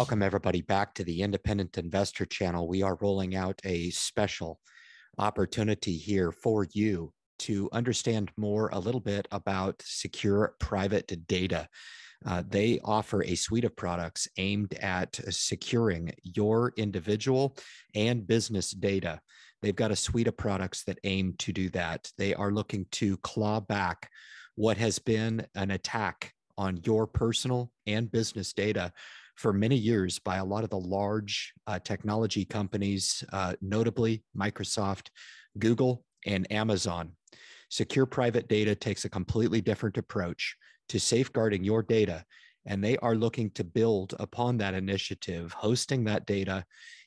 Welcome, everybody, back to the Independent Investor Channel. We are rolling out a special opportunity here for you to understand more a little bit about Sekur Private Data. Uh, they offer a suite of products aimed at securing your individual and business data. They've got a suite of products that aim to do that. They are looking to claw back what has been an attack on your personal and business data for many years by a lot of the large uh, technology companies, uh, notably Microsoft, Google, and Amazon. Sekur Private Data takes a completely different approach to safeguarding your data, and they are looking to build upon that initiative, hosting that data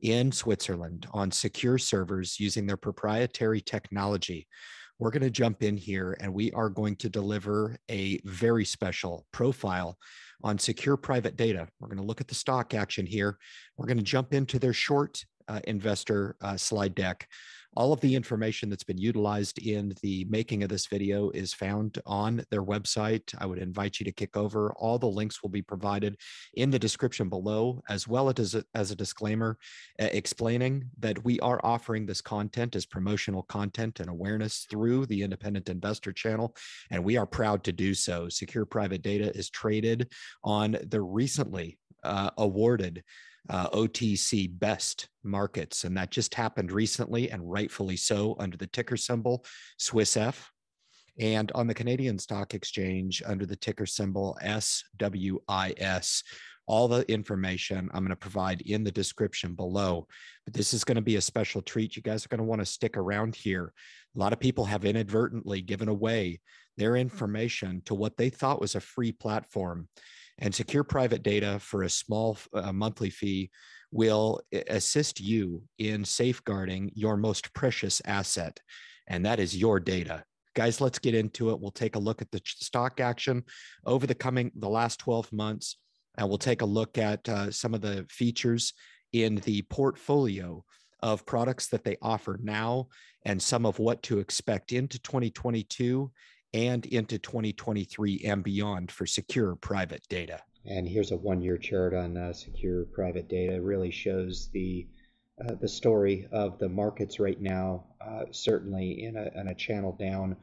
in Switzerland on secure servers using their proprietary technology. We're going to jump in here and we are going to deliver a very special profile on Sekur Private Data. We're going to look at the stock action here. We're going to jump into their short uh, investor uh, slide deck. All of the information that's been utilized in the making of this video is found on their website. I would invite you to kick over. All the links will be provided in the description below, as well as a, as a disclaimer uh, explaining that we are offering this content as promotional content and awareness through the Independent Investor channel, and we are proud to do so. Sekur Private Data is traded on the recently uh, awarded uh, OTC best markets. And that just happened recently and rightfully so under the ticker symbol SWISF. And on the Canadian Stock Exchange under the ticker symbol SWIS. All the information I'm going to provide in the description below. But this is going to be a special treat. You guys are going to want to stick around here. A lot of people have inadvertently given away their information to what they thought was a free platform and Sekur Private Data for a small monthly fee will assist you in safeguarding your most precious asset, and that is your data. Guys, let's get into it. We'll take a look at the stock action over the coming the last 12 months, and we'll take a look at uh, some of the features in the portfolio of products that they offer now and some of what to expect into 2022 and into 2023 and beyond for Sekur Private Data. And here's a one-year chart on uh, Sekur Private Data. It really shows the uh, the story of the markets right now. Uh, certainly in a, in a, channel down,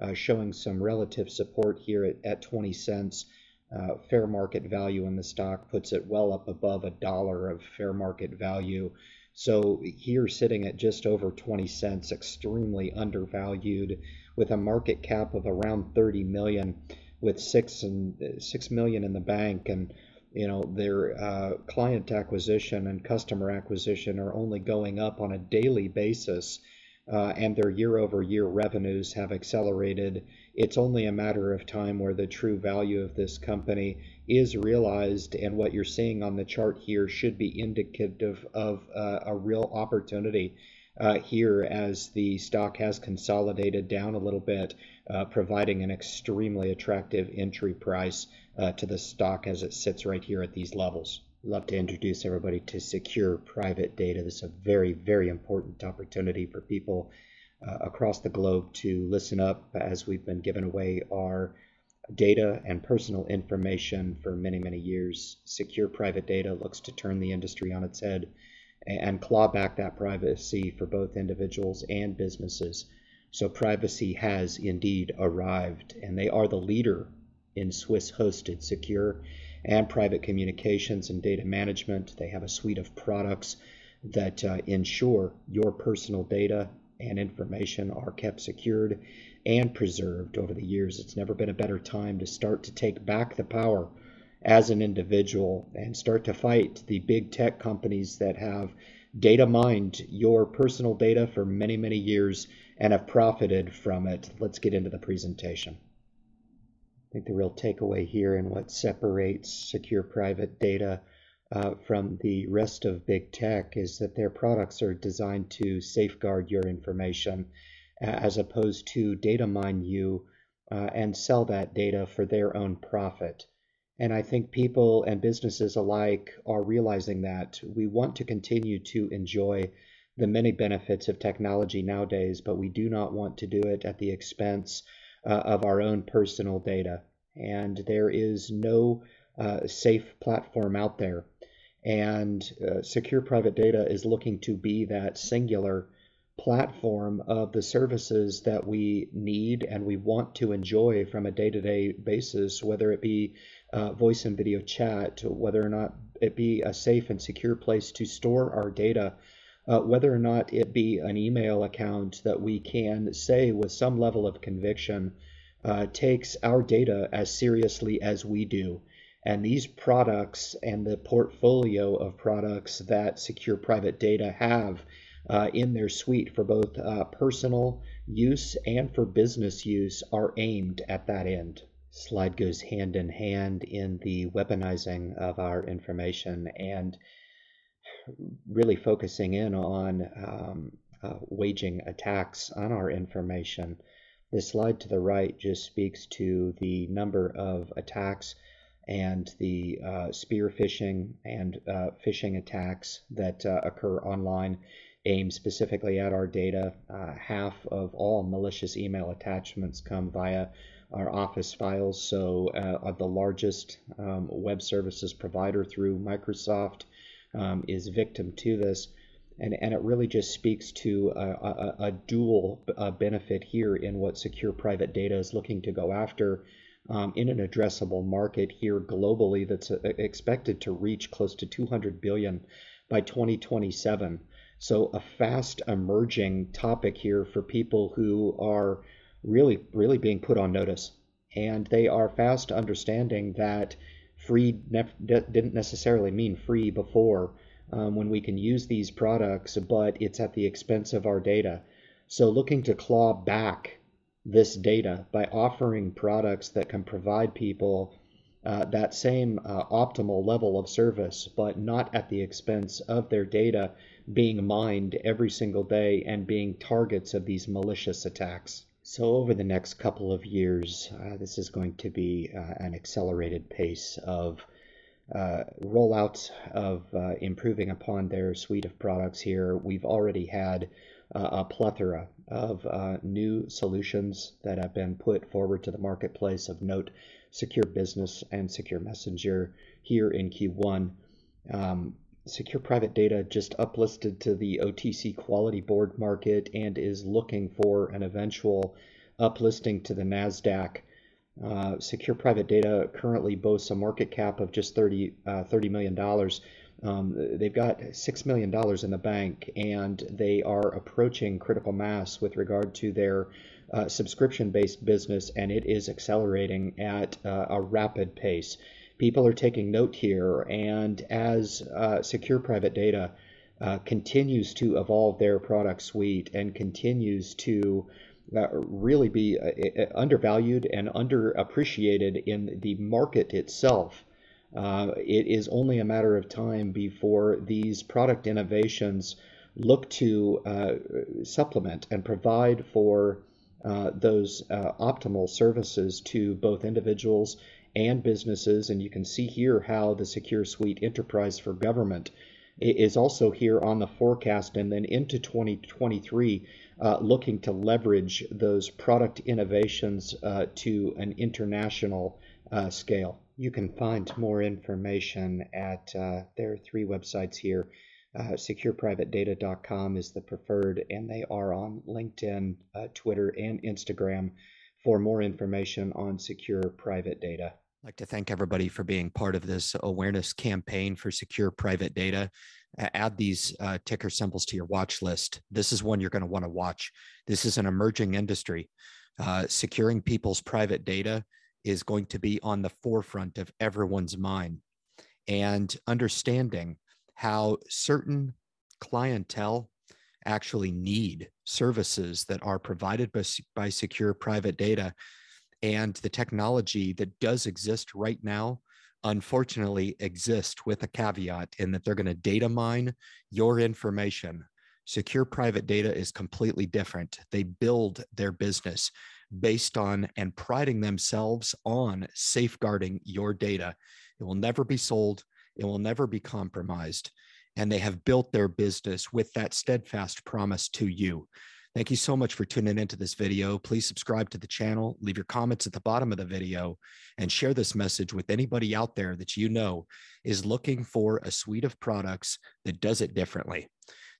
uh, showing some relative support here at, at 20 cents. Uh, fair market value in the stock puts it well up above a dollar of fair market value. So here sitting at just over 20 cents, extremely undervalued with a market cap of around 30 million with six and six million in the bank. And you know their uh, client acquisition and customer acquisition are only going up on a daily basis uh, and their year over year revenues have accelerated. It's only a matter of time where the true value of this company is realized and what you're seeing on the chart here should be indicative of uh, a real opportunity uh, here as the stock has consolidated down a little bit, uh, providing an extremely attractive entry price uh, to the stock as it sits right here at these levels. Love to introduce everybody to Sekur Private Data. This is a very, very important opportunity for people uh, across the globe to listen up as we've been giving away our data and personal information for many, many years. Sekur Private Data looks to turn the industry on its head and claw back that privacy for both individuals and businesses. So privacy has indeed arrived, and they are the leader in Swiss hosted secure and private communications and data management. They have a suite of products that uh, ensure your personal data and information are kept secured and preserved over the years. It's never been a better time to start to take back the power as an individual and start to fight the big tech companies that have data mined your personal data for many, many years and have profited from it. Let's get into the presentation. I think the real takeaway here and what separates Sekur Private Data uh, from the rest of big tech is that their products are designed to safeguard your information as opposed to data mine you uh, and sell that data for their own profit. And I think people and businesses alike are realizing that we want to continue to enjoy the many benefits of technology nowadays, but we do not want to do it at the expense uh, of our own personal data. And there is no uh, safe platform out there. And uh, Sekur Private Data is looking to be that singular platform of the services that we need and we want to enjoy from a day to day basis, whether it be uh, voice and video chat, whether or not it be a safe and secure place to store our data, uh, whether or not it be an email account that we can say with some level of conviction uh, takes our data as seriously as we do. And these products and the portfolio of products that Sekur Private Data have uh, in their suite for both uh, personal use and for business use are aimed at that end. Slide goes hand in hand in the weaponizing of our information and really focusing in on um, uh, waging attacks on our information. The slide to the right just speaks to the number of attacks and the uh, spear phishing and uh, phishing attacks that uh, occur online aimed specifically at our data. Uh, half of all malicious email attachments come via our Office files. So, uh, the largest um, web services provider through Microsoft um, is victim to this. And, and it really just speaks to a, a, a dual uh, benefit here in what Sekur Private Data is looking to go after um, in an addressable market here globally that's uh, expected to reach close to 200 billion by 2027. So a fast emerging topic here for people who are really, really being put on notice. And they are fast understanding that free ne- didn't necessarily mean free before um, when we can use these products, but it's at the expense of our data. So looking to claw back this data by offering products that can provide people uh, that same uh, optimal level of service, but not at the expense of their data being mined every single day and being targets of these malicious attacks. So, over the next couple of years, uh, this is going to be uh, an accelerated pace of uh, rollouts of uh, improving upon their suite of products here. We've already had a plethora of new solutions that have been put forward to the marketplace of note Sekur Business and Sekur Messenger here in Q1. Um, Sekur Private Data just uplisted to the OTC Quality Board market and is looking for an eventual uplisting to the NASDAQ. Uh, Sekur Private Data currently boasts a market cap of just 30, uh, $30 million. Um, they've got $6 million in the bank and they are approaching critical mass with regard to their uh, subscription based business, and it is accelerating at uh, a rapid pace. People are taking note here, and as uh, Sekur Private Data uh, continues to evolve their product suite and continues to uh, really be uh, undervalued and underappreciated in the market itself. Uh, it is only a matter of time before these product innovations look to uh, supplement and provide for uh, those uh, optimal services to both individuals and businesses. And you can see here how the Secure Suite Enterprise for Government is also here on the forecast and then into 2023 uh, looking to leverage those product innovations uh, to an international uh, scale. You can find more information at uh, their three websites here uh, sekurprivatedata.com is the preferred, and they are on LinkedIn, uh, Twitter, and Instagram for more information on Sekur Private Data. I'd like to thank everybody for being part of this awareness campaign for Sekur Private Data. Add these uh, ticker symbols to your watch list. This is one you're going to want to watch. This is an emerging industry. Uh, securing people's private data is going to be on the forefront of everyone's mind. And understanding how certain clientele actually need services that are provided by, by Sekur Private Data. And the technology that does exist right now unfortunately exist with a caveat in that they're going to data mine your information. Sekur Private Data is completely different. They build their business based on and priding themselves on safeguarding your data. It will never be sold. It will never be compromised. And they have built their business with that steadfast promise to you. Thank you so much for tuning into this video. Please subscribe to the channel, leave your comments at the bottom of the video, and share this message with anybody out there that you know is looking for a suite of products that does it differently.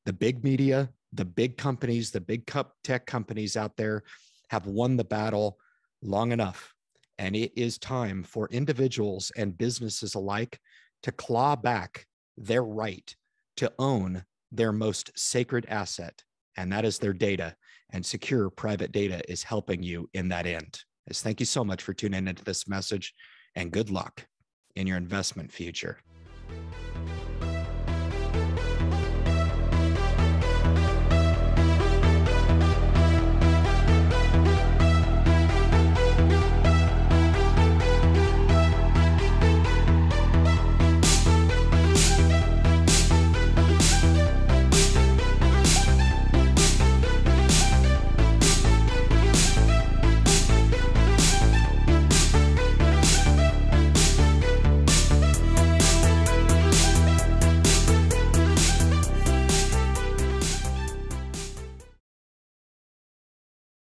The big media, the big companies, the big tech companies out there have won the battle long enough. And it is time for individuals and businesses alike to claw back their right to own their most sacred asset, and that is their data. And Sekur Private Data is helping you in that end. As thank you so much for tuning into this message and good luck in your investment future.